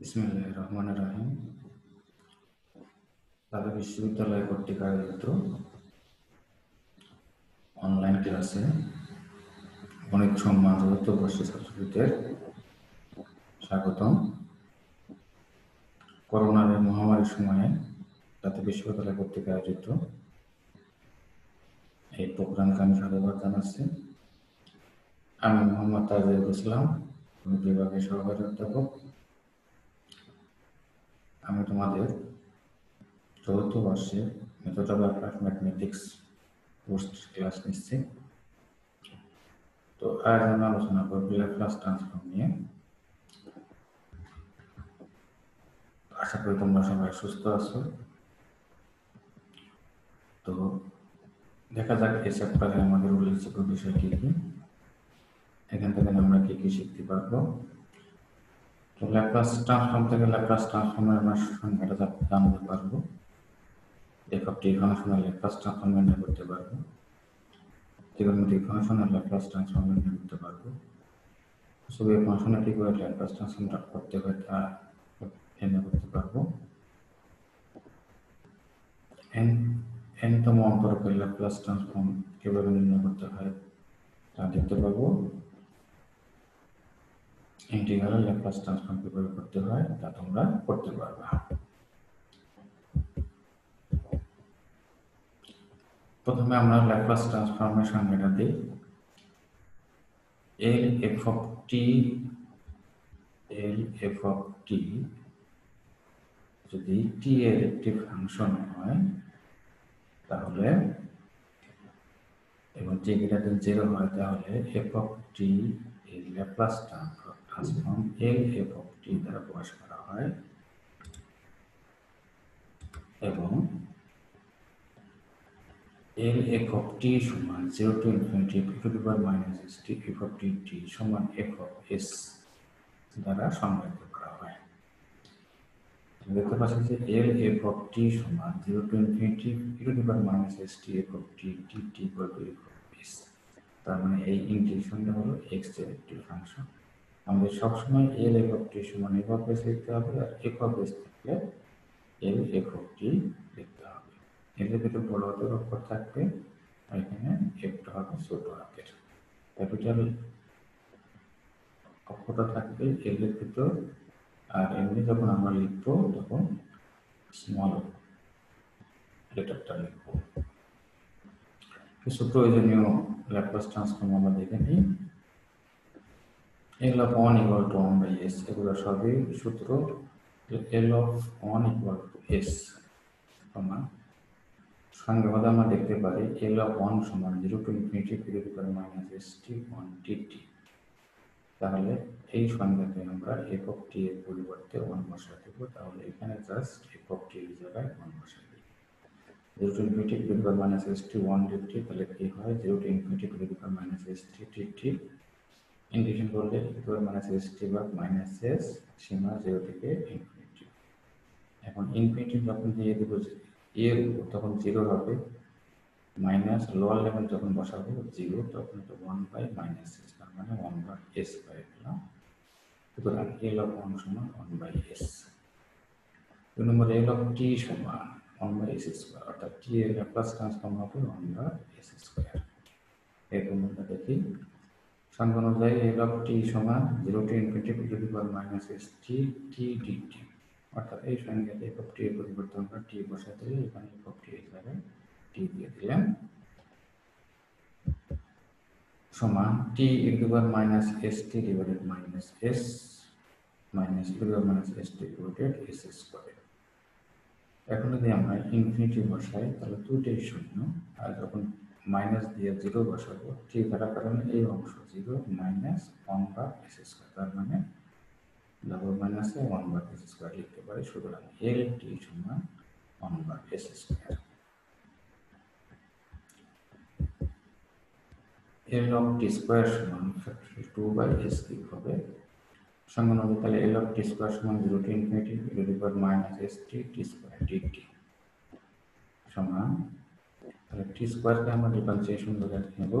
বিসমিল্লাহ রহমান রাহিম ঢাকা বিশ্ববিদ্যালয় কর্তৃক আয়োজিত অনলাইন ক্লাসে অনেক সম্মান চতুর্থ বর্ষের ছাত্রছাত্রীদের স্বাগতম। করোনার মহামারীর সময়ে জাতীয় বিশ্ববিদ্যালয় কর্তৃক আয়োজিত এই প্রোগ্রামকে আমি সাধুবাদ জানাচ্ছি। আমি মোহাম্মদ তাজুল ইসলাম, বিভাগের সহকারী অধ্যাপক। আমি তোমাদের চতুর্থ বর্ষে method of mathematics post class নিচ্ছি। তো আজ আমি আলোচনা করব ল্যাপ্লাস ট্রান্সফর্ম নিয়ে। আশা করি তোমরা সবাই সুস্থ আছো। তো দেখা যাক এই চ্যাপ্টারে আমাদের উল্লেখযোগ্য বিষয় কি কি। এখান থেকে আমরা কি কি শিখতে পারব। তো ল্যাপ্লাস ট্রান্সফর্ম থেকে ল্যাপ্লাস ট্রান্সফর্মের আমরা সংজ্ঞাটা জানতে পারব। একটি ফাংশনের ল্যাপ্লাস ট্রান্সফর্ম নির্ণয় করতে পারব। ত্রিকোণমিতিক ফাংশনের ল্যাপ্লাস ট্রান্সফর্ম নির্ণয় করতে পারব। শুধু এই ফাংশনে কি করে ল্যাপ্লাস ট্রান্সফর্মটা করতে হয় তা নির্ণয় করতে পারব। এন এনতম অন্তরকের ল্যাপ্লাস ট্রান্সফর্ম কীভাবে নির্ণয় করতে হয় তা দেখতে পাবো। ইন্টিগ্রাল ল্যাপ্লাস ট্রান্সফর্ম কীভাবে করতে হয়, তা তোমরা করতে পারবে। প্রথমে আমরা ল্যাপ্লাস ট্রান্সফর্মের সংজ্ঞাটা দিই। L F of T L F of T যদি টি এর একটি ফাংশন হয়, তাহলে, এবং টি গ্রেটার দেন জিরো হয়, তাহলে এফ অফ টি এর Laplace transform L F of T দ্বারা প্রকাশ করা হয়। এবং এল এফ অফ টি সমান zero to infinity e to power minus S T F of T T সমান এফ অফ এস দ্বারা সংজ্ঞায়িত করা হয়। দেখতে পাচ্ছি যে এল এফ অফ টি সমান zero to infinity E to power minus S T F of T T T equal to F of S তার মানে এই ইন্টিগ্রেশনটা হলো এক্সের একটি ফাংশন আমাদের সবসময় এল এফ অফ টি সমান অফ এস লিখতে হবে আর অফ এস থাকলে এল এফ অফ টি লিখতে হবে। এর ভিতরে বড় হাতের অক্ষর থাকবে আর এখানে এফটা হবে ছোট হাতের ক্যাপিটাল অক্ষরটা থাকবে এল এর ভিতর আর এমনি যখন আমরা লিখব তখন স্মল লেটারটা লিখব। কিছু প্রয়োজনীয় ল্যাপ্লাস ট্রান্সফর্ম আমরা দেখে নিই। L of one equal to one by S এগুলো সবই সূত্র। L of one equal to S সমান। সংজ্ঞাবাদ আমরা দেখতে পারি এল অফ ওয়ান সমান zero to infinity the power minus S T one T T তাহলে এই সংজ্ঞাতে আমরা অফ টি এর পরিবর্তে ওয়ান বসা দেব। তাহলে এখানে জাস্ট অফ টি এর জায়গায় ওয়ান বসা দিই zero to infinity the power minus S T one T তাহলে কি হয়? Zero to infinity the power minus S T T T integration করলে the power minus S T by minus S Seema zero থেকে infinity এখন infinity যখন দিয়ে দেবো এর উপর তখন জিরো হবে। মাইনাস লোয়ার লেভেল যখন বসাবো জিরো তখন তো ওয়ান বাই মাইনাস এস তার মানে ওয়ান বাই এস পাই পেলাম সুতরাং এল অফ ওয়ান সমান ওয়ান বাই এস দুই নম্বর এল অফ টি সমান ওয়ান বাই এস স্কোয়ার অর্থাৎ টি এর ল্যাপ্লাস ট্রান্সফর্ম হবে ওয়ান বাই এস স্কোয়ার এরকম আমরা দেখি সংখ্যা অনুযায়ী এল অফ টি সমান zero to infinity to the power minus S T T D T অর্থাৎ এই সংখ্যাতে এফ অফ টি এর পরিবর্তে আমরা টি দিলে এখানে এফ অফ টি এর টি দিয়ে দিলাম। সমান T to power minus S T divided minus S minus E to power minus S T divided S square এখন যদি আমরা ইনফিনিটি বসাই, তাহলে দুটোই শূন্য। আর যখন মাইনাস দিয়ে জিরো বসাবো। টি থাকার কারণে এই অংশ zero minus one by S square তার মানে ডাবল মাইনাসে ওয়ান বার এস স্কোয়ার লিখতে পারি। সুতরাং এল টি সমান one by S square L of T square সমান টু বাই এস কিউব হবে। সঙ্গে নবে তাহলে এল অফ টি স্কোয়ার সমান zero to infinity to the power minus S T T square T T সমান তাহলে টি স্কোয়ারকে আমরা ডিফারেন্সিয়েশন করে নেব।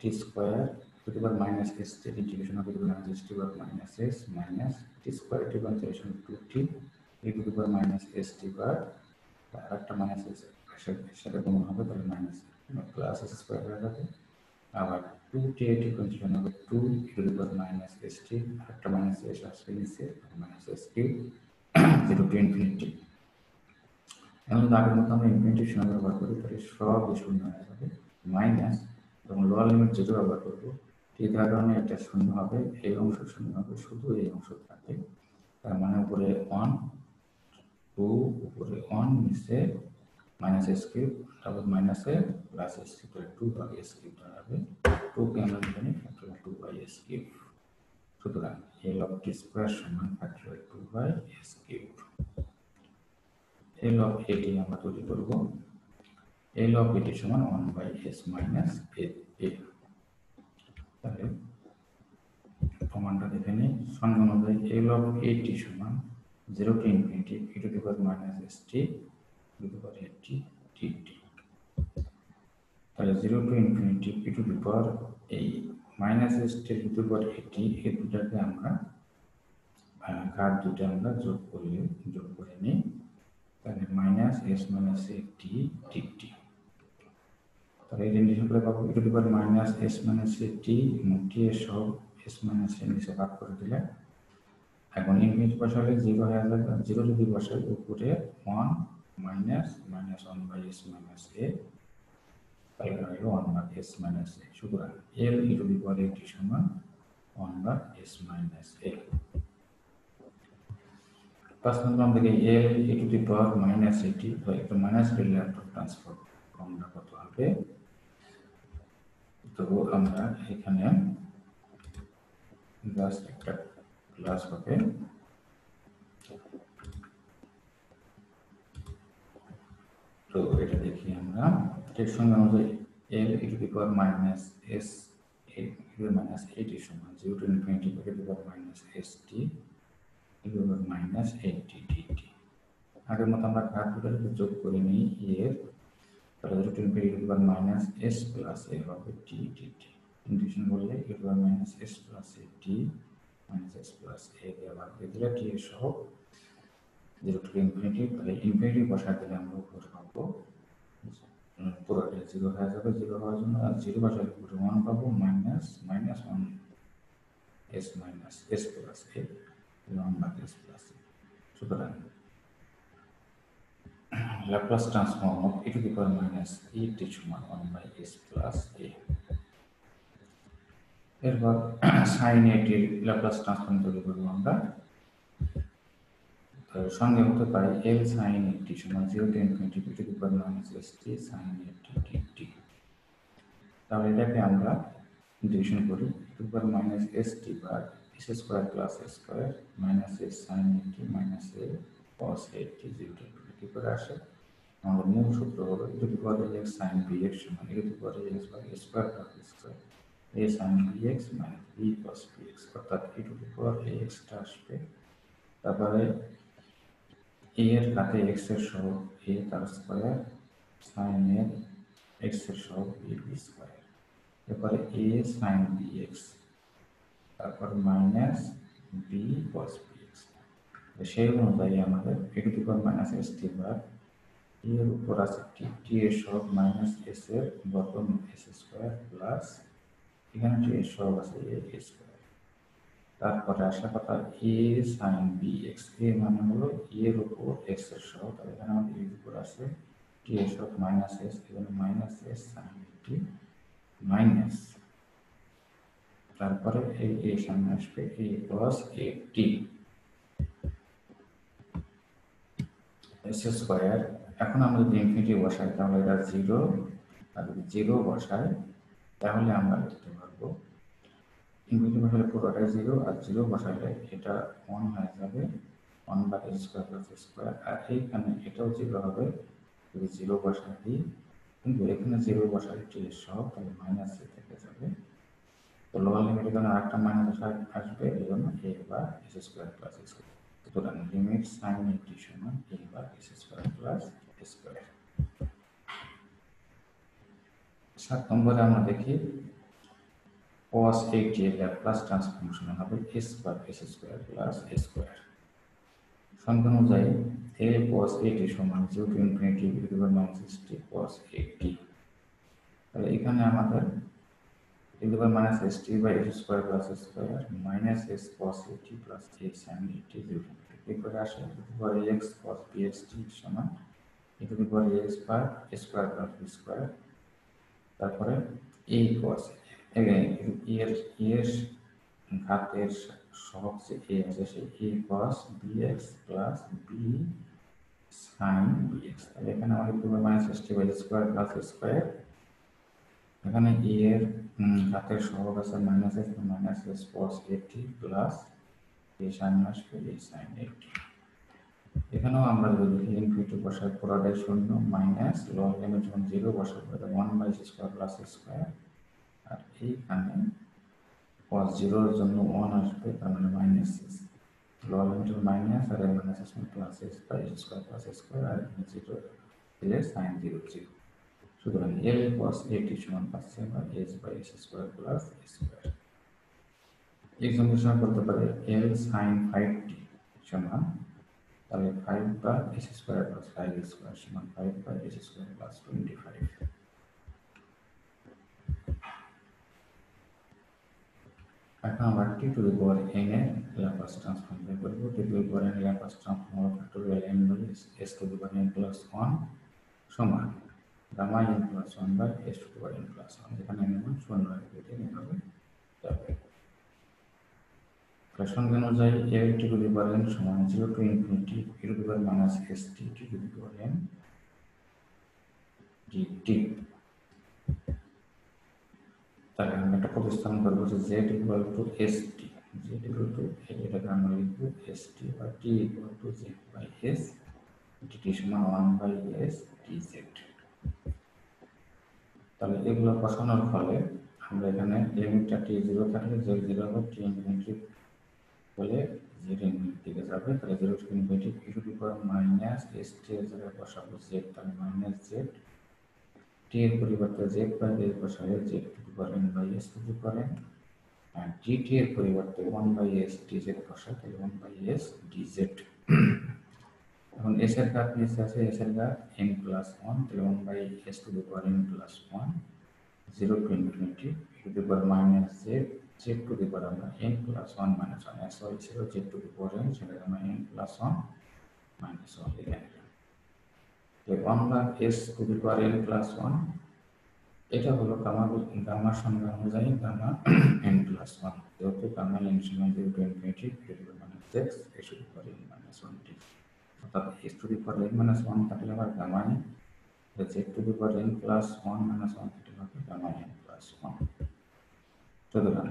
T square to the minus S T integration হবে to minus S T power minus S minus T square T consideration to T E to the minus S T আর একটা minus S সাথে common হবে, তাহলে minus plus S square হয়ে যাবে। আবার two টি এটি consideration হবে to E to the minus S T একটা মাইনাস এস আসবে নিচে minus S Q zero to infinity এখন আগের মতো আমরা ইনফিনিটির সময় ব্যবহার করি, তাহলে সব শূন্য হয়ে যাবে। মাইনাস এবং লোয়ার লিমিট যেটা ব্যবহার করব টি থাকার কারণে একটা শূন্য হবে, এই অংশ শূন্য হবে, শুধু এই অংশ থাকবে। তার মানে উপরে ওয়ান টু উপরে ওয়ান নিচে মাইনাস কিউব তারপর মাইনাসে প্লাস তাহলে টু বাই এস কিউব দাঁড়াবে টুকে আমরা জানি ফ্যাক্টরিয়াল টু বাই কিউব সুতরাং এল অফ টি স্কোয়ার সমান factorial two by cube L of A T আমরা তৈরি করব। এল অফ এটি সমান one by S minus A A তাহলে প্রমাণটা দেখে নিই। সঙ্গে অনুযায়ী এল অফ এটি সমান zero to infinity E to power minus S T to the power A T T তাহলে zero to infinity E to the power এই minus S T to the power A T এই দুটাকে আমরা কার দুটা আমরা যোগ করলে যোগ করে নিই। তাহলে minus S minus A T T T তাহলে রিলেশন করে পাবো E to the power minus S minus A T এবং টি সব এস মাইনাস এ নিচে ভাগ করে দিলে এখন ইনফিনিট বসালে জিরো হয়ে যাবে জিরো যদি বসাই উপরে one minus minus one by S minus A তাহলে রইল one by S minus A সুতরাং L E to the power A T সমান one by S minus A পাঁচ নম্বর থেকে এল ই টু দি পাওয়ার মাইনাস এটি তো একটু মাইনাস ল্যাপটপ ট্রান্সফার ফর্মটা কত হবে? তো আমরা এখানে জাস্ট একটা প্লাস হবে। তো এটা দেখি আমরা। এর সঙ্গে আমাদের L E to the power minus S minus eight এর সমান zero to infinity E to the power minus S T E to minus eight T T T আগের মতো আমরা ঘাট যদি যোগ করে নিই। এর তাহলে zero to infinity E to the power minus S plus A হবে টি টি ইন্টিগ্রেশন করলে the power minus S plus A T minus S plus A দিয়ে ভাগ দিয়ে দিলে টি এর সহ জিরো টু ইনফিনিটি তাহলে ইনফিনিটি বসা দিলে আমরা উপরে পাবো। পুরোটা জিরো হয়ে যাবে জিরো হওয়ার জন্য আর জিরো বসালে উপরে ওয়ান পাবো minus minus one S minus S plus A by S plus A সুতরাং Laplace transform of E to power minus E T সমান one by S plus A এরপর সাইন এটির ল্যাপ্লাস ট্রান্সফর্ম তৈরি করব আমরা। সঙ্গে হতে পারে এল সাইন এইটটি সমান zero to infinity to to power minus S T sine A T T T তাহলে এটাকে আমরা ইন্টিগ্রেশন করি to power minus S T S square plus square minus S sine A T minus A cos A T zero to infinity করে আসে। আমাদের মূল সূত্র হলো E to the power X sine B X সমান E to the power X by A square plus A square a sin bx minus b cos bx, অর্থাৎ e to the power ax টা আসবে। তারপরে a এর কাছে x এর সহগ a তার স্কয়ার sin এর x এর সহগ b b স্কয়ার এরপরে a sin bx তারপর মাইনাস b cos bx সেই অনুযায়ী আমাদের to the power minus S T বার এর উপর আছে টি টি এর সহগ মাইনাস s এর বর্গ s স্কয়ার প্লাস এখানে যে সব আছে এ স্কোয়ার তারপরে আসা কথা a sine b x a মানে হলো এর উপর এক্সের সহ তাহলে এখানে আমাদের এর উপর আছে টি এর সহ মাইনাস এস এখানে minus S sine T minus তারপরে এই এ সামনে আসবে A plus A T S square এখন আমরা যদি ইনফিনিটি বসাই, তাহলে এটা জিরো আর যদি জিরো বসাই, তাহলে আমরা লিখতে পারব ইনফিনিটি বসালে পুরোটাই জিরো আর জিরো বসালে এটা ওয়ান হয়ে যাবে one by square plus square আর এইখানে এটাও জিরো হবে, যদি জিরো বসাই কিন্তু এখানে জিরো বসালে টি সব তাহলে মাইনাস থেকে যাবে। তো লোয়ার লিমিটের জন্য আরেকটা মাইনাস আসবে, এই জন্য A by S square plus square সুতরাং লিমিট সাইন এইটি সমান এ বা এস স্কোয়ার প্লাস স্কোয়ার সাত নম্বরে আমরা দেখি, cos এইটি এর ল্যাপ্লাস ট্রান্সফর্ম সমান হবে A square S square plus square সংখ্যা অনুযায়ী এ cos এইটি সমান zero to infinity e to power minus T cos A T তাহলে এখানে আমাদের e to power minus S T by S square plus S square minus S cos A T plus A sine A T zero কি আসে e to power X cos B X T সমান e to power A square square plus B square তারপরে এই cos এর এর ঘাতের সহগ যে এ আছে, সেই A cos bx plus B sin bx তাহলে এখানে আমাদের পুরো minus S T by square plus square এখানে এ এর ঘাতের সহগ আছে minus S minus S cos A T plus A sin আসবে এ sin এটি এখানেও আমরা যদি দেখি ইনফিনিটি বসাই পুরোটাই শূন্য মাইনাস লগ লিমিট যখন জিরো বসাবো এটা one by square plus square আর এইখানে cos জিরোর জন্য ওয়ান আসবে, তার মানে minus S log limit minus R minus S plus S by square plus square R zero দিলে সাইন জিরো জিরো সুতরাং এল cos এটি সমান পাচ্ছে আমরা S by S square plus square example করতে পারে এল সাইন ফাইভ টি সমান তাহলে ফাইভ বা S square plus five square সমান five by S square plus twenty five এখন আমরা T to the power N এর ল্যাপ্লাস ট্রান্সফর্ম বের করব। T to the power N Laplace transform হলো factorial N by S to the power N plus one সমান N plus one by S to power N plus one যেখানে N মান শূন্য কেটে এভাবে যাবে সঙ্গে অনুযায়ী L T to the power N সমান zero to infinity E to the power minus S T T the power N G T তাহলে আমরা একটা প্রতিস্থাপন করব যে Z equal to S T Z equal to এটাকে আমরা লিখব এস টি বা T equal to Z by S T সমান one by S T Z তাহলে এগুলো বসানোর ফলে আমরা এখানে লিমিটটা টি জিরো থাকলে জেড জিরো হবে টি ইনফিনিটি হলে জেড ইনফিনিটি দিকে যাবে। তাহলে zero to infinity E to power minus S T এর জায়গায় বসাবো জেড তাহলে মাইনাস জেড টি এর পরিবর্তে জেড বাই এস বসালে z to power n by s to the power n আর টি এর পরিবর্তে one by s d z বসাই তাহলে one by s d z এখন এস এর ঘাত নিচে আছে এস এর ঘাত এন প্লাস ওয়ান তাহলে one by s to the power n plus one zero to infinity to the power minus z z to the power আমরা n plus one minus one s y ছিল z to the power n সেটাকে আমরা n plus one minus one লিখে নিলাম one by s to the power n plus one এটা হলো gamma গামার সংজ্ঞা অনুযায়ী গামা এন প্লাস ওয়ান যেহেতু গামা এন সমান zero to infinity to the minus x s to the power n minus one t অর্থাৎ s to the power n minus one থাকলে আবার gamma N Z to the power N plus one minus one থাকলে হবে gamma N plus one সুতরাং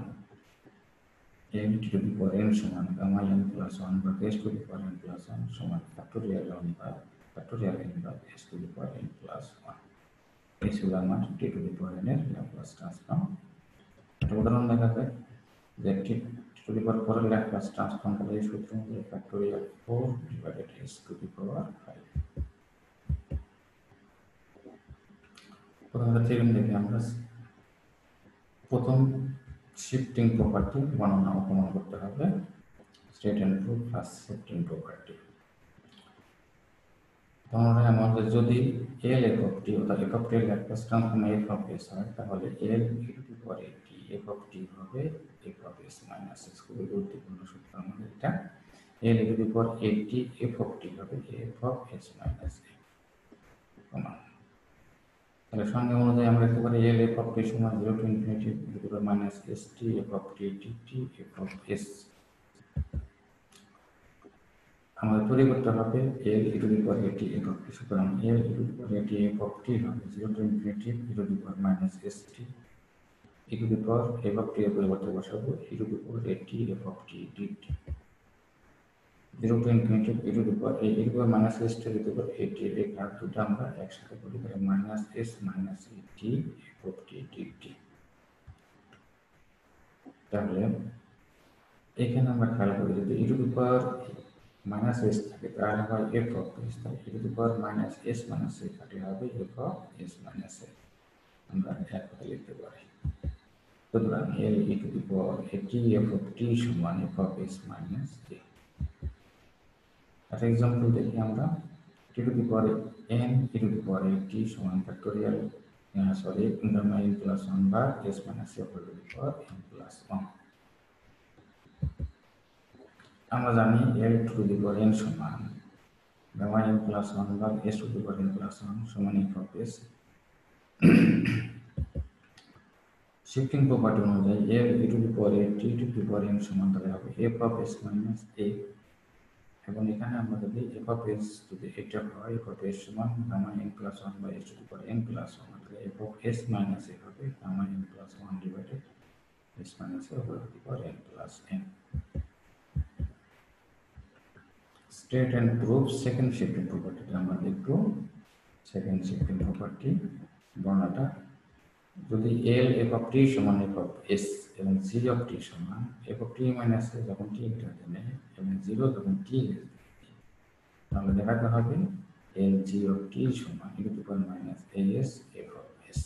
N to the power N সমান gamma N plus one বা S to the power N plus one সমান factorial one বা factorial N বা S to the power N plus one এই ছিল আমার T to the power N এর Laplace transform একটা উদাহরণ দেখা যায় যে টি টু দি পাওয়ার ফোরের ল্যাপ্লাস করলে এই সূত্র অনুযায়ী factorial four divided s to the power five প্রথমে থিওরেম দেখে আমরা প্রথম শিফটিং প্রপার্টি গণনা অপমান করতে হবে। State and proof plus shifting property তাহলে আমাদের যদি এল এককটি, অর্থাৎ এককটি Laplace transform f of s হয় তাহলে L E to power a t f of t হবে f of s minus s খুবই গুরুত্বপূর্ণ সূত্র আমাদের এটা। ই to power a t f of t হবে f of s minus a সমান তাহলে সঙ্গে অনুযায়ী আমরা লিখতে পারি এল এফ অফ টি সমান zero to infinity minus s t f of t t t f of s আমাদের তৈরি করতে হবে এল ই দি পাওয়ার এটি এফ অফ টি সুতরাং L E the power a t f of t হবে zero to infinity e to the power minus s t e to the power f t এর পরিবর্তে বসাবো e to the power a t f of t d t. Zero to infinity e to the power এই e to the power minus s t e to the power a t এই ঘাত দুটো আমরা একসাথে করি তাহলে minus s minus a t f of t d t তাহলে এখানে আমরা খেয়াল করি যদি e to the power minus s থাকে, তাহলে হয় এফ অফ এস তাহলে to power minus s minus a কাটে হবে f of s minus a আমরা এক কথা লিখতে পারি। সুতরাং L e to the power a t f of t সমান f of s minus a একটা এক্সাম্পল দেখি আমরা। T to the power n e to the power a t সমান factorial sorry gamma n plus one বা s minus f to the power n plus one আমরা জানি L to the power n সমান gamma N plus one বা s to the power n plus one সমান f of s shifting property অনুযায়ী এর e to the power a t to the power n সমান তাহলে হবে। F of s minus a এবং এখানে আমরা যদি এফ অফ এস যদি এটা হয় এফ অফ এস সমান gamma n plus one by s to the power n plus one তাহলে f of s minus a হবে gamma n plus one divided s minus a to the power n plus n state and proof second shifting প্রপার্টিটা আমরা দেখব। Second shifting property বর্ণাটা যদি l F of টি সমান F of s এবং জি of টি সমান f of t minus a যখন t greater নেয় এবং zero যখন টি তাহলে দেখাতে হবে এল জি অফ টি সমান e to power minus a s f of s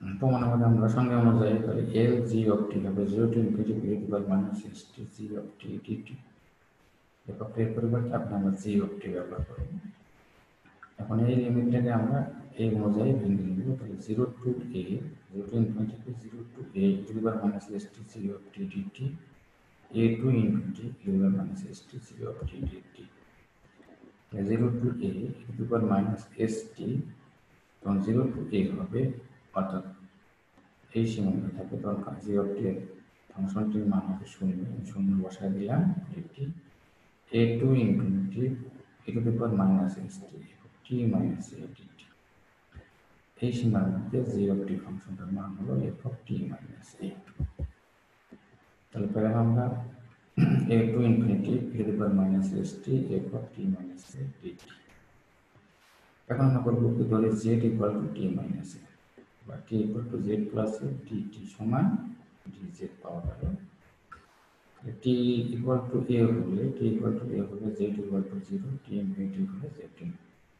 প্রমাণের মধ্যে আমরা সঙ্গে অনুযায়ী তাহলে এল জি অফ টি হবে zero to infinity e to power minus s t g of t d t f of t এর পরিবর্তে আপনি আমরা জি অফ টি ব্যবহার করব। এখন এই লিমিটটাকে আমরা এই অনুযায়ী ভেঙে নেব তাহলে zero to a zero to infinity zero to a e to power minus s t g of t d t a to infinity e to power minus s t g of t d t to a e to power minus s t তখন zero to এ হবে অর্থাৎ এই সীমানা থাকে তখন জি of টি এর ফাংশনটির মান হবে শূন্য শূন্য বসায় দিলাম এটি। A to infinity e to power minus s t t minus t t এই সীমার মধ্যে জি অফ টি ফাংশনটার মান হলো f of t minus a তাহলে পেলাম আমরা a to infinity e to power minus s t f of t minus a t t এখন আমরা করব কি ধরে z equal to t minus a বা t equal to z plus a t t সমান ডি জেড পাওয়া গেল টি equal to a হলে টি ইকুয়াল টু এ হলে z equal to zero t infinity হলে জেড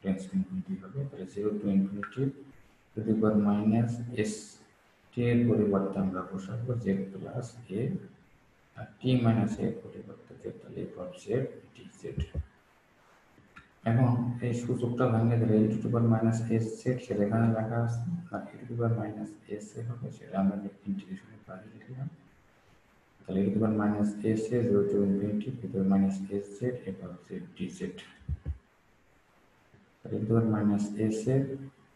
টেন্স টু ইনফিনিটি হবে, তাহলে zero to infinity to the power minus s t এর পরিবর্তে আমরা বসাবো জেড প্লাস এ আর টি মাইনাস এর পরিবর্তে তাহলে f of z t z এখন এই সূচকটা ভাঙে দিলে e to power minus s z সেটা এখানে লেখা আছে, আর e to power minus s a হবে সেটা আমরা ইন্টিগ্রেশনের পাশে লিখলাম। তাহলে e to power minus s a zero to infinity e to power minus s z f of z t z e to power minus s a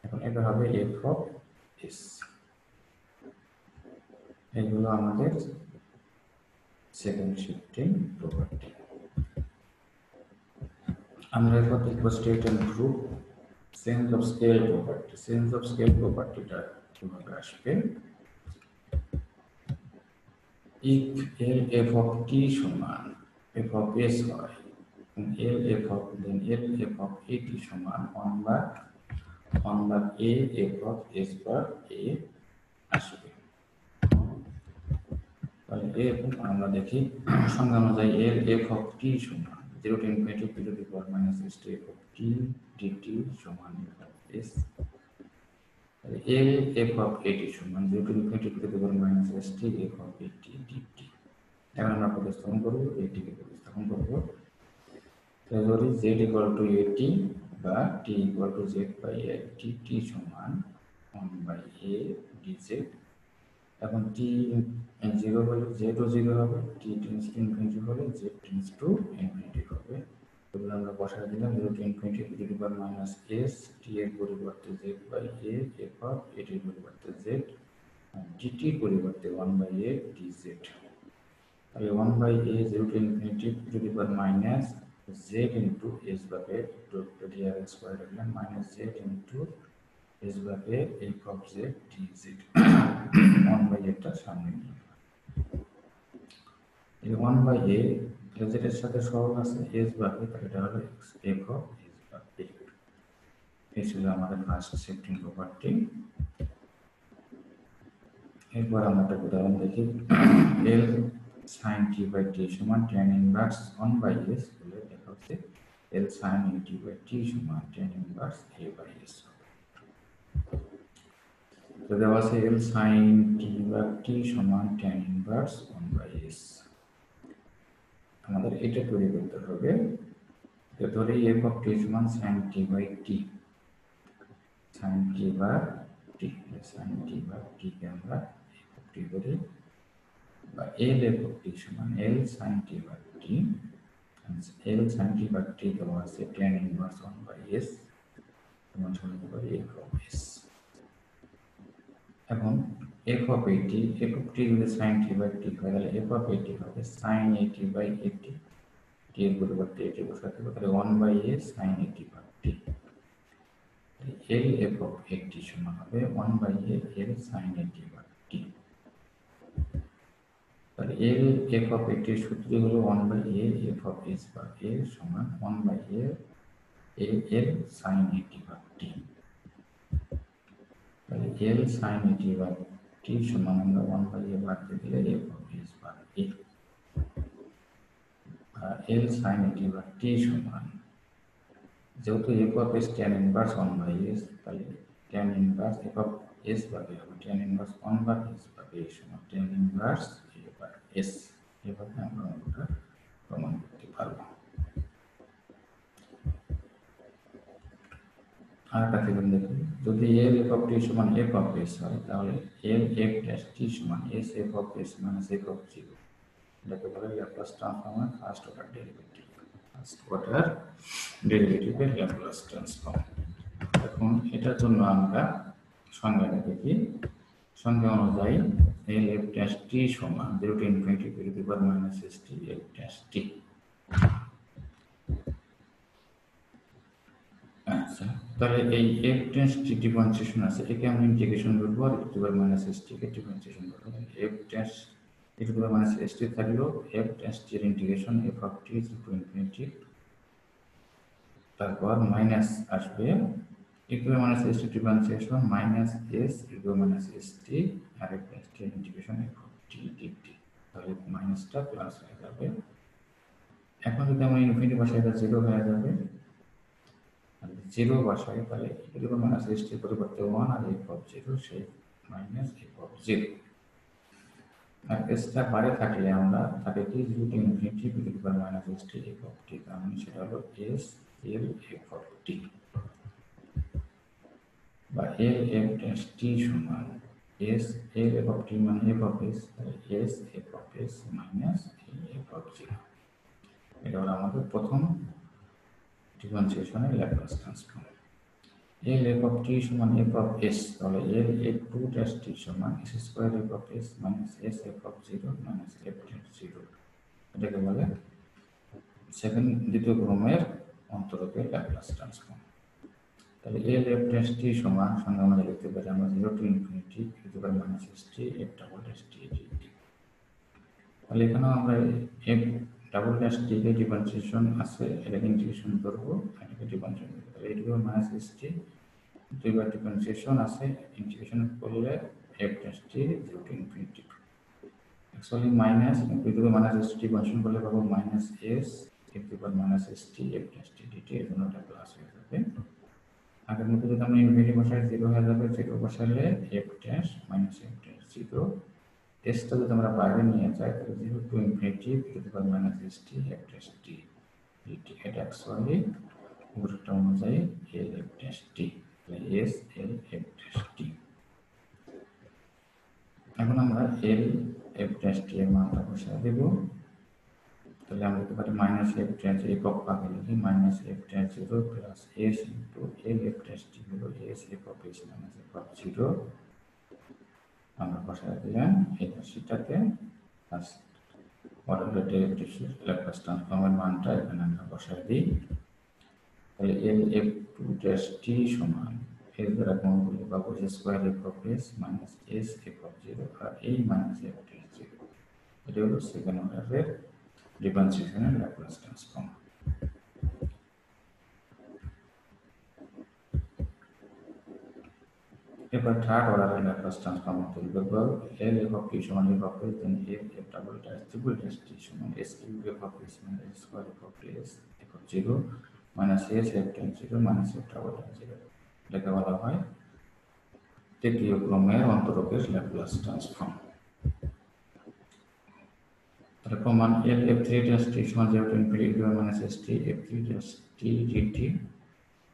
এখন এটা হবে এফ অফ এস এগুলো আমাদের সেকেন্ড শিফটিং প্রপার্টি আমরা এরপর দেখব state and group sense of scale property sense of scale প্রপার্টিটা কীভাবে আসবে? If L f of t সমান এফ অফ এস হয় L f of then L f of a t সমান ওয়ান বার বার এ এফ অফ এস বার a আসবে। তাহলে এ আমরা দেখি সংজ্ঞা অনুযায়ী এল এফ অফ টি সমান zero to infinity p to the power minus s t f of t d t সমান f of s L f of a t সমান zero to infinity p to the power minus s t f of a t d t এখন আমরা প্রতিস্থাপন করব, এটিকে প্রতিস্থাপন করব। ধরি জেড ইকুয়াল টু এটি বা t equal to z by a t t সমান one by a d z এখন টি জিরো হলে জেডও জিরো হবে টি টেন্স টু ইনফিনিটি হলে জেড টেন্স টু ইনফিনিটি হবে। এগুলো আমরা বসাই দিলাম zero to infinity e to power minus s t এর পরিবর্তে z by a f of এটির পরিবর্তে জেড ডিটির পরিবর্তে one by a d z তাহলে one by a zero to infinity to the power minus z into s ভাবে একটু real square রাখলাম মাইনাস জেড ইন্টু এস ভাবে f of z d z one by এটা সামনে নিয়ে এই one by এ জেডের সাথে সহগ আছে এস ভাবে তাহলে এটা হলো এফ অফ এস বা এ এই ছিল আমাদের ফার্স্ট শিফটিং প্রপার্টি এরপর আমরা একটা উদাহরণ দেখি। এল সাইন টি বাই টি সমান tan inverse one by s বলে দেখা হচ্ছে এল sign A t by t সমান tan inverse a by s তো দেওয়া আছে এল সাইন টি বা টি সমান tan inverse one by s আমাদের এটা তৈরি করতে হবে। তো ধরে এফ অফ টি সমান sine t by t sine t বা টি সাইন টি বা টিকে আমরা এফ অফ টি করি বা এল এফ অফ টি সমান এল সাইন টি বা টি সাইন টি বা টি দেওয়া আছে tan inverse one by s সমান সমান পারি এফ অফ এস এখন f of a t f of t যদি সাইন টি বাই টি হয় তাহলে এফ অফ এইটি হবে সাইন এইটি বাই এইটি টি এর পরিবর্তে এটি বসাতে হবে তাহলে one by a sine a t by t L f of a t সমান হবে one by a L sine a t by t তাহলে এল এফ অফ এইটির সূত্র হলো one by a f of s বা a সমান one by a a L sine a t by t তাহলে L sine a t by t সমান আমরা one by a বাড়তে দিলে f of s by a L sine a t by t সমান যেহেতু f of s tan inverse one by s তাহলে tan inverse f of s by হবে। Tan inverse one by s by a সমান tan inverse a s f of s হয়, তাহলে L f first order derivative first order ডেরিভেটিভের Laplace transform এখন এটার জন্য আমরা সংজ্ঞাটা দেখি সংজ্ঞা অনুযায়ী এল এফ ড্যাশ টি সমান zero to infinity to the power minus s t f dash t আচ্ছা তাহলে এই এফ ড্যাশ টি ডিফারেন্সিয়েশন আছে একে আমি ইন্টিগ্রেশন করব আর টু পাওয়ার মাইনাস এস টিকে ডিফারেন্সিয়েশন করব। F dash e to the minus s t থাকল, f ড্যাশ টি এর integration f of t is to infinity তারপর মাইনাস আসবে e to the minus s t differentiation minus s e to the minus s t আর f dash t এর integration f t dt তাহলে মাইনাসটা plus হয়ে যাবে। এখন যদি আমরা ইনফিনিটি বসাই এটা জিরো হয়ে যাবে। জিরো বসাই, তাহলে e to the minus s t এর পরিবর্তে 1 আর f অফ 0 সেই মাইনাস f অফ 0 আর এসটা বাইরে থাকলে আমরা তাকে কি zero to infinity power minus s t f of t তার মানে সেটা হলো s L f of t বা এল এফ ড্যাশ টি সমান s L f of t মানে এফ অফ এস, তাহলে s f of s minus f of zero. এটা হলো আমাদের প্রথম ডিফারেন্সিয়েশনের Laplace transform L f of t সমান এফ অফ এস, তাহলে L F two dash T সমান S square f of s minus s f of zero minus f dash zero. এটাকে বলে second দ্বিতীয় ক্রমের অন্তরকের ল্যাপ্লাস ট্রান্সফর্ম তাহলে L F dash টি সমান সঙ্গে আমরা লিখতে পারি আমরা zero to infinity pi minus s t f double dash t t তাহলে এখানেও আমরা এফ ডাবল ড্যাশ টি কে ডিফারেন্সিয়েশন আছে, এটাকে ইন্টিগ্রেশন করব এটাকে ডিফারেন্সিয়েশন করব। তাহলে এটি মাইনাস এস টি দুইবার ডিফারেন্সিয়েশন আছে ইন্টিগ্রেশন করলে f dash t zero to infinity actually minus দুটো মাইনাস এস টি ডিফারেন্সিয়েশন করলে পাবো মাইনাস এস দুবার minus s t f dash t dt এর জন্য প্লাস হয়ে আগের মতো যদি আমরা ইনফিনিটি বসাই জিরো হয়ে যাবে জিরো বসালে f dash minus f dash zero এসটা যদি আমরা বাইরে নিয়ে যাই, তাহলে zero to infinity to the power minus s t f dash t dt এটা অ্যাকচুয়ালি উপরটা অনুযায়ী L f dash t s L f dash t এখন আমরা এল এফ ড্যাশ টি এর মানটা বসিয়ে দেব। তাহলে আমরা লিখতে পারি মাইনাস এফ ড্যাশ একক ভাগে লিখি minus F dash zero plus S into L F dash T হলো S F of S minus F of zero. আমরা বসায় দিলাম এই রাশিটাতে অর্ডার ডেরিভেটিভ ল্যাপ্লাস ট্রান্সফর্মের মানটা এখানে আমরা বসায় দিই। তাহলে L f two dash t সমান এর দ্বারা গুণ করলে পাবো s square f of s minus s f of zero আর এই মাইনাস এফ ড্যাশ জিরো। এটা হলো সেকেন্ড অর্ডারের ডিফারেন্সিয়েশনের ল্যাপ্লাস ট্রান্সফর্ম। এবার থার্ড অর্ডারের ল্যাপ্লাস ট্রান্সফর্ম তৈরি করব এল এফ অফ টি সমান f of s then f f double dash triple dash t সমান s cube f of s মানে s square f of s f of zero minus s f dash zero minus f double dash zero এটাকে বলা হয় তৃতীয় ক্রমের অন্তরকের Laplace transform. তাহলে প্রমাণ L f three dash t সমান zero to infinity to minus s t f three dash t dt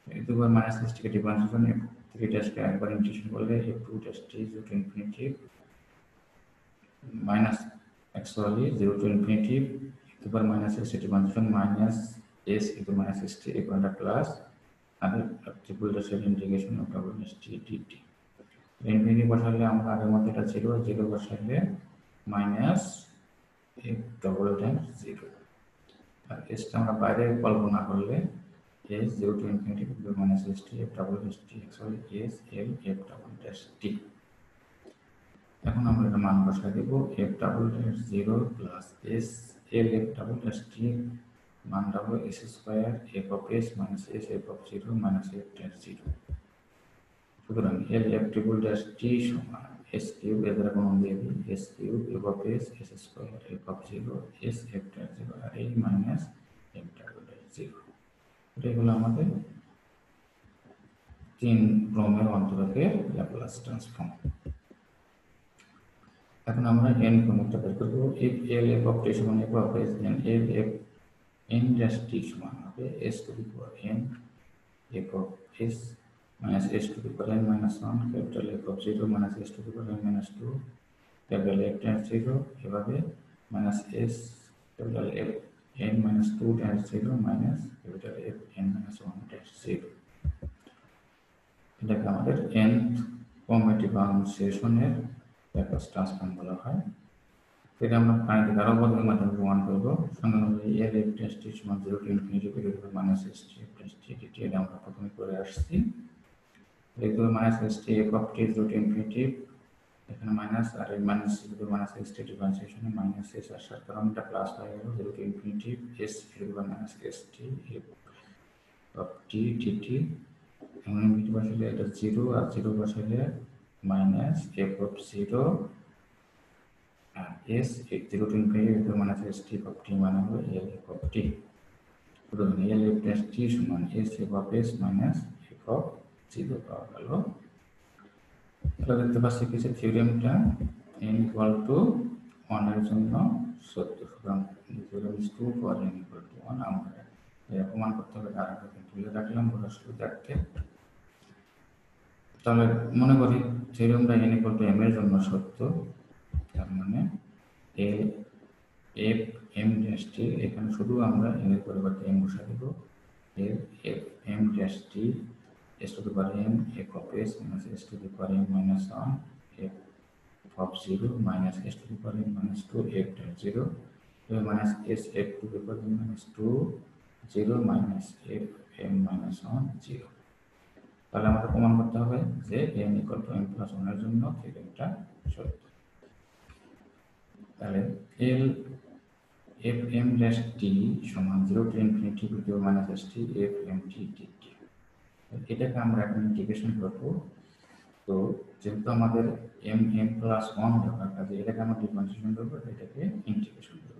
to by minus s টিকে differentiation f three ড্যাশকে একবার ইন্টিগ্রেশন করলে f two dash t zero to infinity minus actually zero to infinity to by minus s t differentiation minus s into minus s t equal plus R triple ড্যাশের integration of double s t dt infinity বসালে আমরা আগের মধ্যে এটা zero zero বসালে minus double times zero আর এসটা আমরা বাইরে কল্পনা করলে s zero to infinity minus s t f double s t sorry s L f double dash t এখন আমরা এটা মান বসাই দেব f double dash zero plus s L f double dash t মান double s square f of s minus s f of zero minus f dash zero সুতরাং L f triple dash t সমান s cube এর দ্বারা common দিয়ে দিই s cube f of s s square f of zero s f dash zero আর এই minus f double dash zero এটাই হলো আমাদের তিন ক্রমের অন্তরকে ল্যাপ্লাস ট্রান্সফর্ম এখন আমরা এন ক্রমটা বের করব f L f of t সমান f of s then L f n dash t সমান হবে s to the power n f of s minus s to the power n minus 1 capital F of 0 minus s to the power n minus 2 capital F times 0 এভাবে minus s capital F n minus 2 times 0 minus capital F n minus 1 times 0 এটাকে আমাদের nth কমিটি বাউন্সেশনের Laplace transform বলা হয় এটা আমরা পানিতে আরও বদলের মাধ্যমে প্রমাণ করব সঙ্গে অনুযায়ী এর এফ টেস্ট সমান zero to infinity to minus s t f test এটা আমরা প্রথমে করে আসছি লিখতে হবে minus s t f of t zero to infinity এখানে মাইনাস আর এই minus zero minus s t ডিফারেন্সিয়েশনে minus S আসার কারণটা প্লাস হয়ে গেল zero to infinity s zero minus s t f of t t এমন ইনফিনিটি বসালে এটা জিরো আর জিরো বসালে minus F of zero R s zero to infinity minus s t f of t মানে হলো L F of টি সুতরাং L F T সমান s f of s minus f of zero পাওয়া গেল। তাহলে দেখতে পাচ্ছি কিছু থিওরেমটা এন ইকুয়াল টু ওয়ানের জন্য সত্য সুতরাং to for n equal to one আমরা করতে হবে, তার আগে তুলে রাখলাম ওটা শুধু দেখতে। তাহলে মনে করি থিওরেমটা এন ইকুয়াল টু এম এর জন্য সত্য তার মানে a f m dash t এখানে শুধু আমরা এন এর পরিবর্তে এম বসা দেব। F f m dash t s to the power n f of s minus s to the power n minus 1 f of 0 minus s to the power n minus 2 f dot 0 uh, minus s f to the power n minus 2 0 minus f m minus 1 0 তাহলে আমাদের প্রমাণ করতে হবে যে n equal to m plus 1 এর জন্য থিওরেমটা সত্য তাহলে l f m dash t সমান 0 to infinity to minus s t f m t dt এটাকে আমরা এখন ইন্টিগ্রেশন করব। তো যেহেতু আমাদের এম এম প্লাস ওয়ান দরকার, কাজে এটাকে আমরা ডিফারেন্সিয়েশন করব, এটাকে ইন্টিগ্রেশন করব।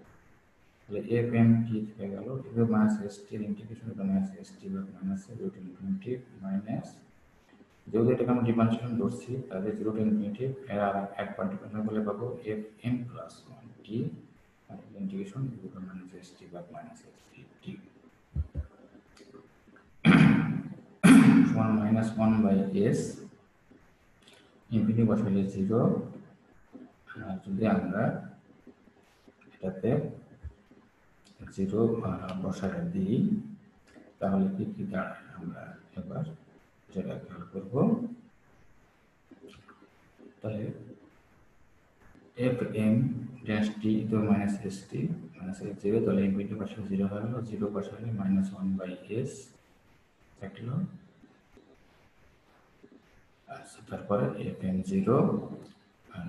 তাহলে এফ এম টি থেকে গেল এবার মাইনাস এস টির ইন্টিগ্রেশন এটা মাইনাস এস টি বা minus zero to infinity minus যেহেতু এটাকে আমরা ডিফারেন্সিয়েশন করছি তাহলে জিরো টু ইনফিনিটি এর একবার ডিফারেন্সিয়েশন করলে পাবো f m plus one t integration zero minus s t বা মাইনাস এস টি টি সমান minus one by s infinity বসালে জিরো আর যদি আমরা এটাতে জিরো বসালে দিই, তাহলে কি কি দাঁড়ায়? আমরা এবার যেটা খেয়াল করব, তাহলে এফ এম ড্যাশ টি তো minus s t minus s zero তাহলে ইনফিনিটি বসালে জিরো হয়ে গেল জিরো বসালে মাইনাস ওয়ান বাই এস থাকল তারপরে এফ এন জিরো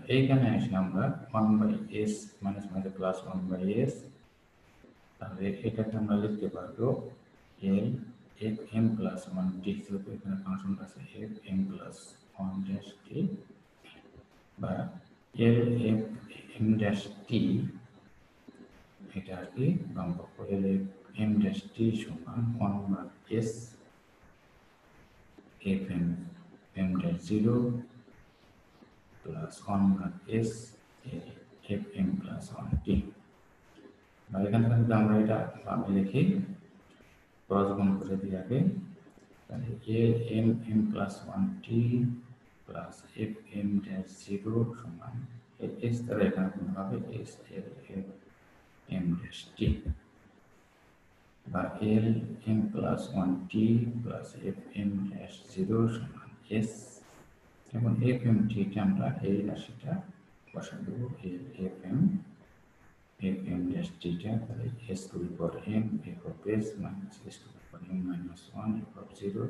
এইখানে এসে আমরা one by s minus minus plus one by s তাহলে এটাকে আমরা লিখতে পারব L f m plus one t যেহেতু এখানে ফাংশন আছে f m plus one dash t বা L f m dash t এটা আর কি বামপক্ষ L f m dash t সমান one by s f m m dash zero plus one ভাগ s f m plus one t বা এখান থেকে যদি আমরা এটা বামে লিখি ক্রস গুণ করে দিই আগে তাহলে a m m plus one t plus f m dash zero সমান এস দ্বারা এখানে গুণ হবে s L f m dash t বা L m plus one t plus f m dash zero সমান এস এবং এফ এম টিটা আমরা এই রাশিটা বসা দেবো f m f m dash টিটা তাহলে s to the power m f of s minus s to the power m minus one f of zero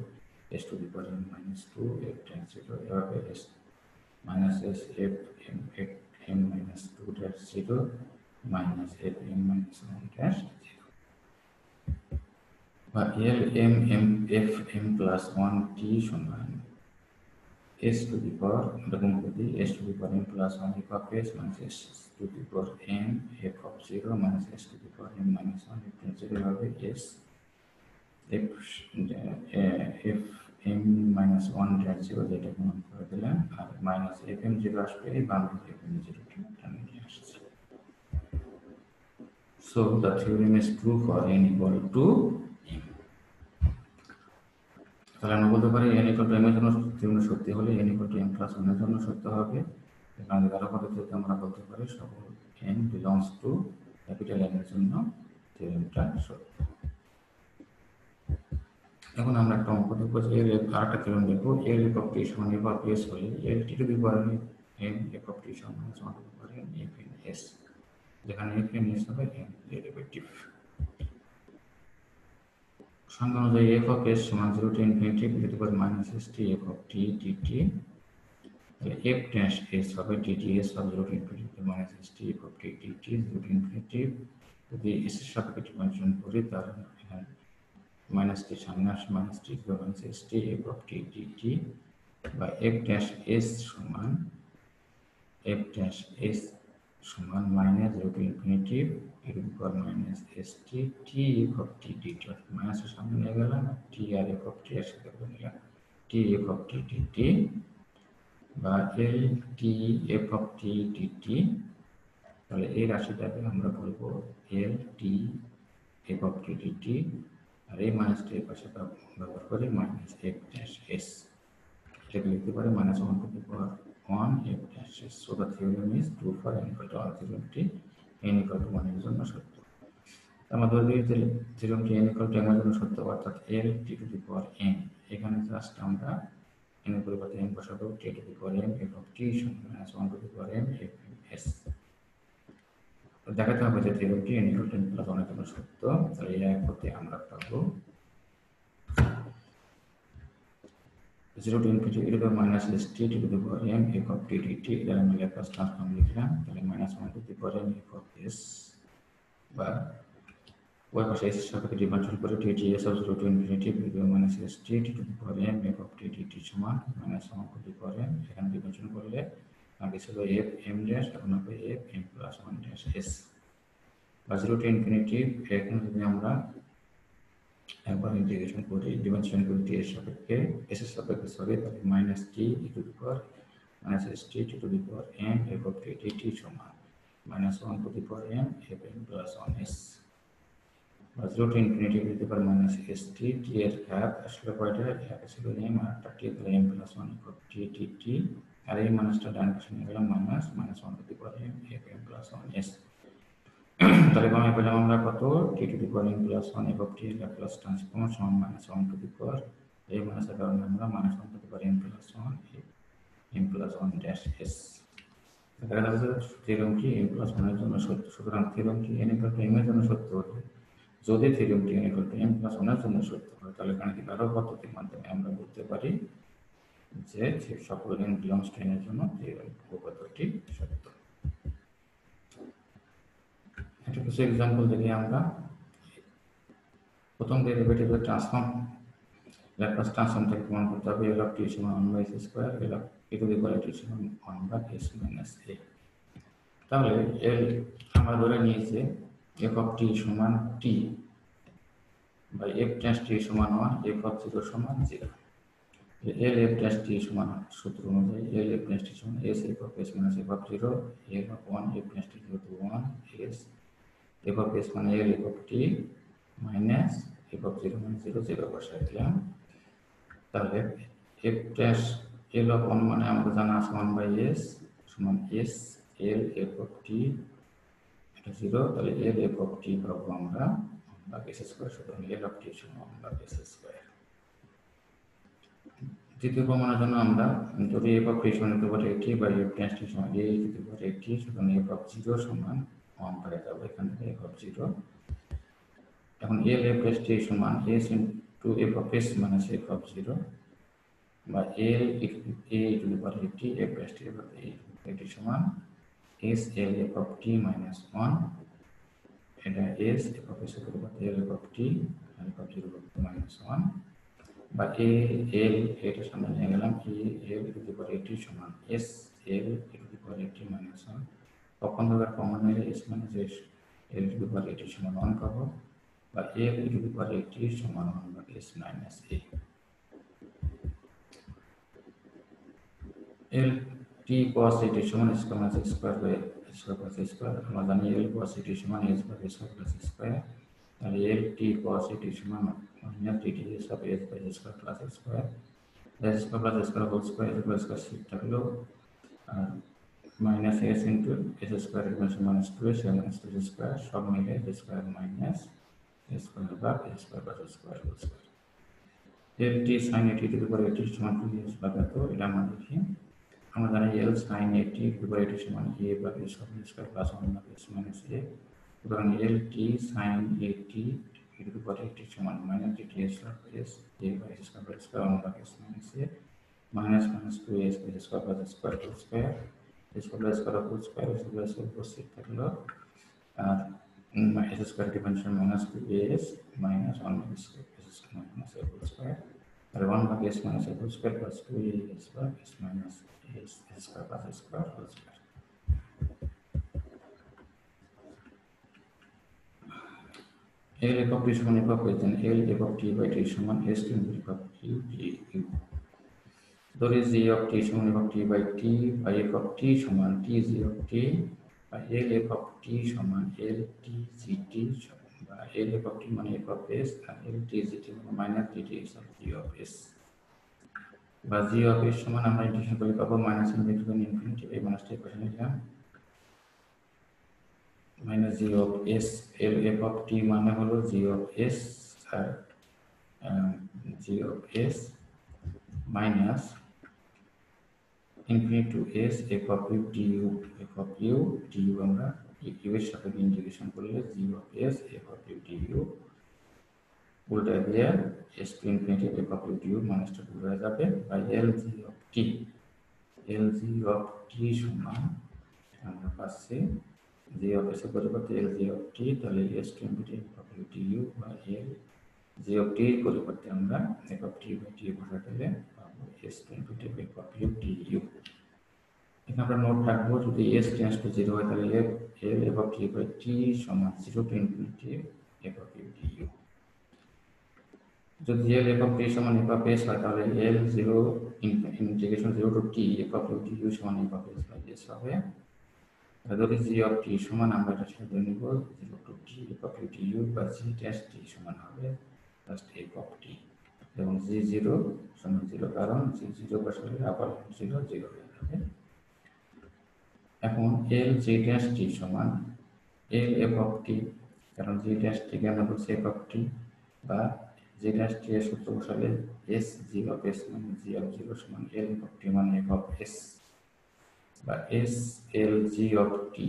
s to the power m minus two f dash zero এভাবে s minus s f m f m minus two dash zero minus f m minus one dash zero বা L m m f m plus one t সমান s to the power এরকম যদি s to the power m plus one f of s minus s to the power m f of zero minus s to the power m minus one f zero হবে s f f m minus one dash zero যেটা গুণন করে দিলাম আর minus F m zero আসবে এই বাম দিকে এফ এম জিরোটা টানে নিয়ে আসছে So the theorem is true for n equal to m. তাহলে আমরা বলতে পারি n equal to m এর জন্য theorem সত্যি হলে n equal to m plus 1 এর জন্য সত্য হবে। এখানে গাঢ় পদ্ধতিতে আমরা বলতে পারি সকল n belongs to capital N এর জন্য theoremটা সত্য এখন আমরা একটা অঙ্ক দেখব যে এর আরেকটা theorem দেখব। এর একক টি সমান অফ এস হলে এর t to the power f of t সমান 1 to n f n s যেখানে এফ এন এস হবে এন ডেরিভেটিভ সংজ্ঞা অনুযায়ী অফ এস সমান zero to infinity to power minus s t of t t t f dash s হবে টি টি s হবে zero to infinity minus s t of t t t zero to infinity যদি S এর সাপেক্ষে differentiation করি তাহলে minus টি সামনে আসে minus t minus s t of t t t বা এফ ড্যাশ এস সমান এফ ড্যাশ এস সমান minus zero to infinity to the power minus s t t f of t t মাইনাসের সামনে নিয়ে গেলাম টি আর F of টি এর সাথে নিলাম টি এফ অফ টি টি টি বা এল টি এফ অফ টি টি টি তাহলে এই রাশিটাকে আমরা বলব এল টি এফ অফ টি টি টি আর এই মাইনাসটি এর পাশে ব্যবহার করে মাইনাস এফ ড্যাশ এস এটাকে লিখতে পারি minus one to power 1 f dash s. So the theorem is true for n equal to r theoremটি n equal to 1 এর জন্য সত্য আমরা ধরে নিই n equal to m এর জন্য সত্য অর্থাৎ l t to the power n এখানে জাস্ট আমরা n এর পরিবর্তে m বসাবো to the power m f of t সমান minus 1 to the power m f s দেখাতে হবে যে n equal to n plus 1 এর জন্য সত্য তাহলে এক হতে আমরা পাবো 0 to infinity e to the minus s t to the power m f of t dt এর আমি ল্যাপ্লাস ট্রান্সফর্ম লিখলাম তাহলে minus 1 to the power m f of s বা ওই পাশে s এর সাপেক্ষে ডিফারেন্সিয়েশন করে t t s of 0 to infinity e to the minus s t to the power m f of t dt সমান minus 1 to the power m এখানে differentiation করলে আগে ছিল f m ড্যাশ এখন হবে f m plus 1 dash s বা 0 to infinity এখানে যদি আমরা একবার ইন্টিগ্রেশন করি ডিমেনশন করি টি এর সাপেক্ষে এস এর সাপেক্ষে সরি তাহলে minus t e to the power minus s t to the power m f of t t t সমান minus one to the power m f m plus one s বা zero to infinity to the power minus s t t এর এক আসলে কয়টা এক ছিল M R একটা টি তাহলে m plus one f of t t t আর এই মাইনাসটা ডান পাশে নিয়ে গেলাম minus minus one to the power m f m plus one s তাহলে বামে পেলাম আমরা কত? T to the power m plus one of t Laplace transform সমান minus one to the power এই মাইনাসের কারণে আমরা minus one to the power m plus one m plus one dash s দেখা যাচ্ছে থিওরামটি এম প্লাস ওয়ানের জন্য সত্য। সুতরাং থিওরামটি এন ইকুয়াল টু এম এর জন্য সত্য হলে যদি থিওরামটি n equal to m plus ওয়ানের জন্য সত্য হয়, তাহলে গাণিতিক আরও পদ্ধতির মাধ্যমে আমরা বলতে পারি যে সকল এন বিলংস টু এর জন্য থিওরাম উপপাদ্যটি সত্য। একটা কিছু এক্সাম্পল দেখি আমরা। প্রথম ডেরিভেটিভের ট্রান্সফর্ম ল্যাপ্লাস ট্রান্সফর্মটাকে প্রমাণ করতে হবে এল অফ টি সমান one by c square l of a to the power t সমান one by s minus a তাহলে এল আমরা ধরে নিয়েছি এফ অফ টি সমান t by f dash t সমান ওয়ান এফ অফ জিরো সমান zero l f dash t সমান সূত্র অনুযায়ী এল এফ ড্যাশ টি সমান s f of s minus f of zero f of one f dash t zero to one s f of s মানে l f of t minus f of zero মানে zero zero বসাই দিলাম। তাহলে f dash l of one মানে আমাদের জানা আছে one by s সমান s l f of t এটা জিরো। তাহলে এল এফ অফ টি পাবো আমরা বা এস স্কোয়ার সুতরাং এল অফ টি সমান আমরা এস স্কোয়ার দ্বিতীয় প্রমাণের জন্য আমরা যদি এফ অফ টি সমান হতে পারে এটি বা এফ ড্যাশ সমান এ যদি পারে এটি সুতরাং এফ অফ জিরো সমান ওয়ান পাই যাব এখান থেকে এফ অফ জিরো এখন এল এফ ড্যাশ টি সমান s into f of s minus f of zero বা এল এ যদি পারে এটি এফ ড্যাশ টি এটি সমান s l f of t minus one এটা এস এফ অফ এস এর পরিবর্তে l f of t f of zero minus one বা এ এল এটা সামনে নিয়ে গেলাম এ এল ইকুয়াল পর এটি সমান এস এল ইকুয়াল পর এটি মাইনাস ওয়ান তখন ধর কমন হয়ে s minus s l equal পর এটি সমান ওয়ান পাবো বা এল ইকুয়াল পর এটি সমান ওয়ান বা s minus a l t cos a t সমান square minus square by square plus square আমরা জানি এল cos এটি সমান s by square plus square তাহলে l t cos a t সমান minus t t s of s by square plus square s square plus square whole square s by square seat থাকল। আর minus s into s square equal minus two s minus two square সব মিলে s square minus s square বা s square plus square whole square l t sine a t to পারে এটি সমান two S বা তো এটা আমরা লিখি আমরা জানি এল সাইন এটি টু পারে এটি সমান এ বা s of square plus one বা এস মাইনাস এ সুতরাং l t sine a t e to the power t সমান minus dt s of s a by s square plus square 1 by s minus a minus minus 2 s by s square plus square whole square s square plus square whole square s plus whole square থাকল আর s square dimension minus 2 s minus 1 by s square minus a whole square R 1 by s minus a whole square plus 2 s by s minus s square plus s square whole square L epoch t সমান epoch হয় then L epoch t by t সমান S to epoch t d u ধরে g of t সমান epoch t by t by epoch t সমান t g of t বা L epoch t সমান L t g t সমান বা L epoch t মানে epoch s আর L t g t মানে minus t t s of g of s বা g of s সমান আমরা ইন্টিগ্রেশন করে পাবো, মাইনাস ইনফিনিটি টু ইনফিনিটি, এই মাইনাসটা ইকুয়েশন লিখলাম মাইনাস জি অফ এস এর এফ অফ টি মানে হলো জি of S, R g of s minus infinite to s f of u d u f u d u আমরা you এর সাথে integration করলে g of s f u d u উল্টা দিয়ে s to infinity f of u d u মাইনাসটা হয়ে যাবে by l g of t l g of t সমান আমরা পাচ্ছি জি অফ এস এর পরিবর্তে এল জি অফ টি তাহলে s twenty f of u t u বা এল জি অফ টির পরিবর্তে আমরা f of t by t বসাতে f of u t u এখানে আমরা নোট রাখব, যদি এস টেন্স টু জিরো হয়, তাহলে l f of t by t সমান zero to infinity f of যদি এল এফ অফ টি সমান এফ অফ এস হয়, তাহলে l zero integration zero to t f of u সমান f of s by s হবে। যদি জি of টি সমান, আমরা এটা ধরে নিব zero to t f of u u বা জি ড্যাশ টি সমান হবে জাস্ট এফ অফ টি এবং জি জিরো সমান জিরো কারণ জি জিরো বসালে আবার জিরো জিরো হয়ে যাবে। এখন এল জি ড্যাশ টি সমান এল এফ অফ টি কারণ জি ড্যাশ টিকে আমরা বলছি এফ অফ টি বা জি ড্যাশ টি এর সূত্র বসালে এস জি অফ এস মানে জি অফ জিরো সমান এল এফ অফ টি মানে এফ অফ এস বা s l g of t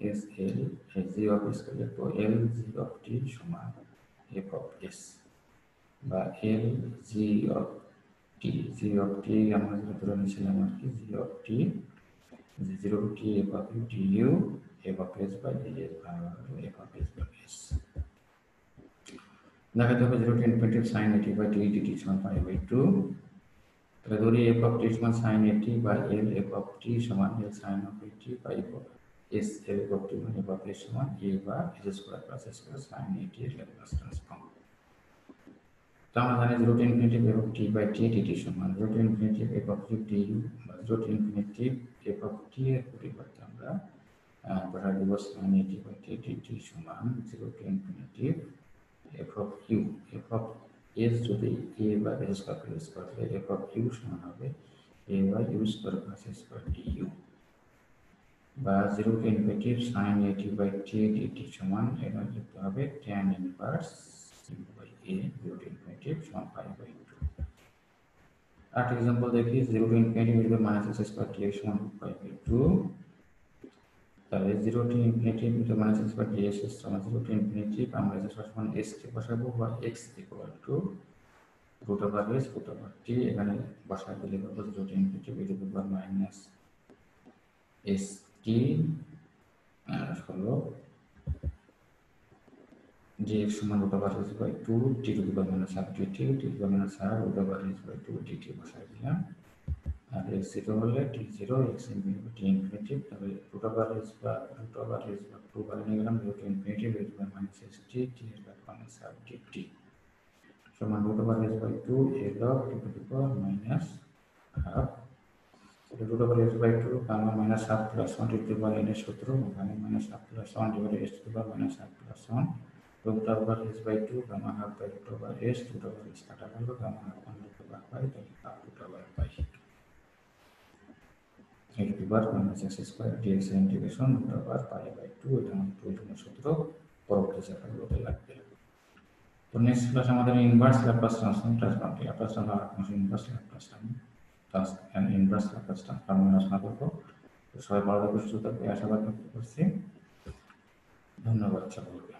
s l g of s করলে তো এল জি অফ টি সমান এফ অফ এস বা এল জি অফ টি জি অফ টি আমরা যেটা ধরে নিয়েছিলাম আর কি g of t zero to t f of u t u f of s by d s f of s by s দেখাতে হবে zero to infinity sine a t by t d t সমান pi by two তাহলে ধরি F of টি সমান sine এটি বা L F of টি সমান এল sine of a t বা f of s l f of t মানে এফ অফ এস সমান এ বা s square plus s square sine a t এর ল্যাপ্লাস ট্রান্সফর্ম তো আমরা জানি zero to infinitive f of t by t d t সমান zero to infinitive f of u d u বা zero to infinitive f of t এর পরিবর্তে আমরা বসাই দিব sine a t by t d t সমান zero to infinitive f of u f of s যদি এ বা এস স্কোয়ার এস করলে এফ অফ ইউ সমান হবে a by u square plus a square d u বা zero to infinitive sine a t by t d t সমান এটা লিখতে হবে tan inverse u by a zero to infinitive সমান pi by two আরেকটা example দেখি zero to infinitive into minus x square t x সমান pi by two তাহলে zero to infinitive into minus x square t x সমান zero to infinitive আমরা x square সমান কে বসাবো বা x equal to root over s root over t এখানে বসাতে লিখব zero to infinitive into power minus s t হলো dx সমান root over s by two t to the power minus half d t t to the power minus half root over s by two d t বসাই দিলাম। আর x zero হলে t zero x infinity t infinitive তবে root over s বা root over s বা two বারে নিয়ে গেলাম zero to infinitive s by minus s t t এর by minus half d t সমান root over s by two a log t to the power minus half root over s by 2 gamma minus half plus 1 to the power n সূত্র gamma minus half plus 1 divided s to the power minus half plus 1 root over s by 2 gamma half by root over s root over s কাটা গেল gamma half 1 root over pi তাহলে half root over pi e to the power minus x square dx integration root over pi by 2 এটা আমাদের প্রয়োজনীয় সূত্র পরবর্তী চ্যাপ্টারগুলোতে লাগবে তো নেক্সট ক্লাস আমাদের inverse Laplace transform transform Laplace transform inverse Laplace transform inverse Laplace transform আলোচনা করব তো সবাই ভালো থাকবে সুস্থ থাকবে আশাবাদ করছি ধন্যবাদ সকলকে